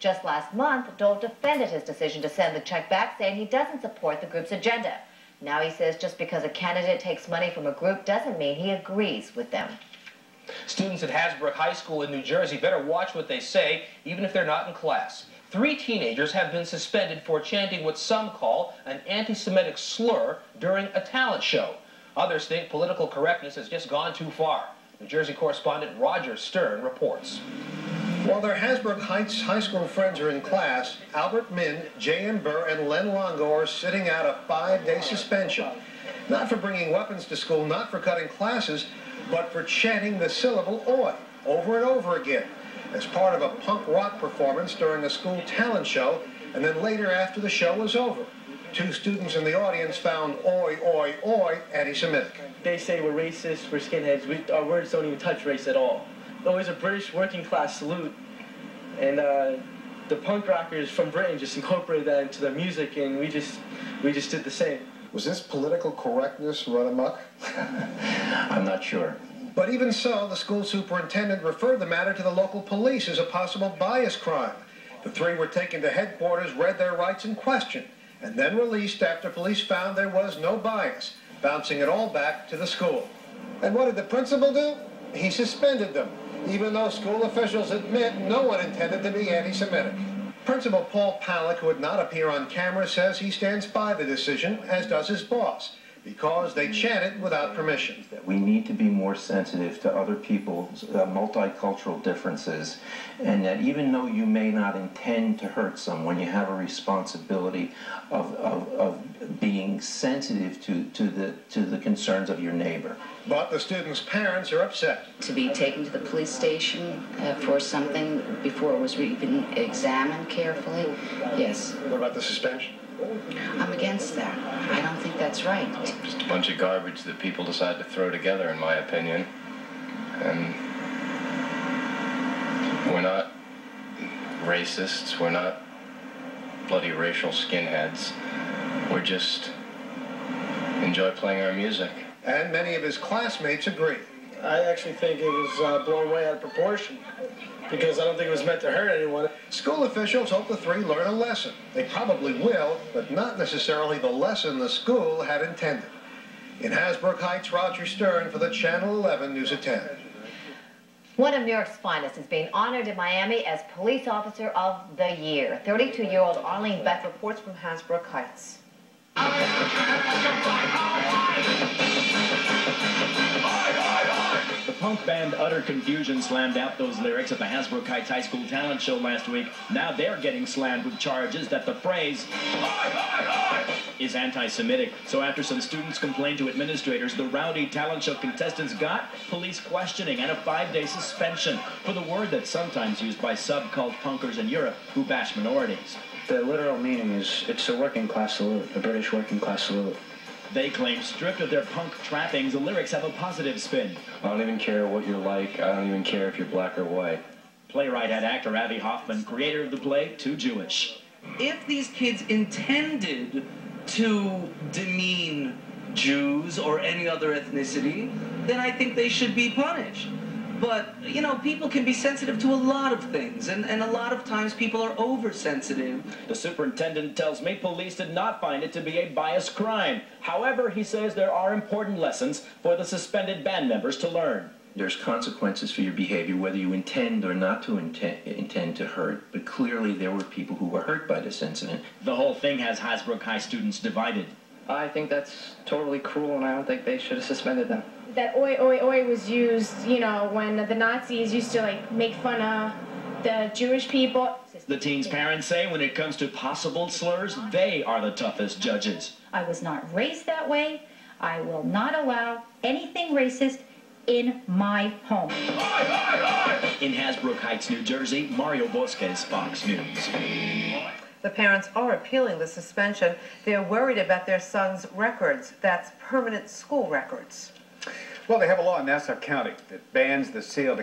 Just last month, Dole defended his decision to send the check back, saying he doesn't support the group's agenda. Now he says just because a candidate takes money from a group doesn't mean he agrees with them. Students at Hasbrouck High School in New Jersey better watch what they say, even if they're not in class. Three teenagers have been suspended for chanting what some call an anti-Semitic slur during a talent show. Others think political correctness has just gone too far. New Jersey correspondent Roger Stern reports. While their Hasbrouck Heights high school friends are in class, Albert Min, J.M. Burr, and Len Longo are sitting out a five-day suspension. Not for bringing weapons to school, not for cutting classes, but for chanting the syllable oi over and over again as part of a punk rock performance during a school talent show and then later after the show was over. Two students in the audience found oi, oi, oi anti-Semitic. They say we're racist, we're skinheads. We, our words don't even touch race at all. Always a British working class salute. And uh, the punk rockers from Britain just incorporated that into their music and we just, we just did the same. Was this political correctness run amok? I'm not sure. But even so, the school superintendent referred the matter to the local police as a possible bias crime. The three were taken to headquarters, read their rights and questioned, and then released after police found there was no bias, bouncing it all back to the school. And what did the principal do? He suspended them, even though school officials admit no one intended to be anti-Semitic. Principal Paul Palick, who would not appear on camera, says he stands by the decision, as does his boss because they chanted without permission. We need to be more sensitive to other people's uh, multicultural differences, and that even though you may not intend to hurt someone, you have a responsibility of, of, of being sensitive to, to, the, to the concerns of your neighbor. But the students' parents are upset. To be taken to the police station uh, for something before it was even examined carefully, yes. What about the suspension? I'm against that. I don't think that's right. Just a bunch of garbage that people decide to throw together, in my opinion. And we're not racists. We're not bloody racial skinheads. We're just enjoy playing our music. And many of his classmates agree. I actually think it was uh, blown way out of proportion because I don't think it was meant to hurt anyone. School officials hope the three learn a lesson. They probably will, but not necessarily the lesson the school had intended. In Hasbrouck Heights, Roger Stern for the Channel 11 News at 10. One of New York's finest is being honored in Miami as Police Officer of the Year. 32-year-old Arlene Beck reports from Hasbrouck Heights punk band Utter Confusion slammed out those lyrics at the Hasbrouck Heights High School talent show last week. Now they're getting slammed with charges that the phrase is anti-Semitic. So after some students complained to administrators, the rowdy talent show contestants got police questioning and a five-day suspension for the word that's sometimes used by sub-cult punkers in Europe who bash minorities. The literal meaning is it's a working class salute, a British working class salute. They claim stripped of their punk trappings, the lyrics have a positive spin. I don't even care what you're like. I don't even care if you're black or white. Playwright and actor Avi Hoffman, creator of the play, Too Jewish. If these kids intended to demean Jews or any other ethnicity, then I think they should be punished. But, you know, people can be sensitive to a lot of things, and, and a lot of times people are oversensitive. The superintendent tells me police did not find it to be a bias crime. However, he says there are important lessons for the suspended band members to learn. There's consequences for your behavior, whether you intend or not to intend, intend to hurt. But clearly, there were people who were hurt by this incident. The whole thing has Hasbrouck High students divided. I think that's totally cruel, and I don't think they should have suspended them that oi oi oi was used, you know, when the Nazis used to like make fun of the Jewish people. The teens' parents say when it comes to possible slurs, they are the toughest judges. I was not raised that way. I will not allow anything racist in my home. In Hasbrouck Heights, New Jersey, Mario Bosquez, Fox News. The parents are appealing the suspension. They're worried about their son's records. That's permanent school records. Well, they have a law in Nassau County that bans the sale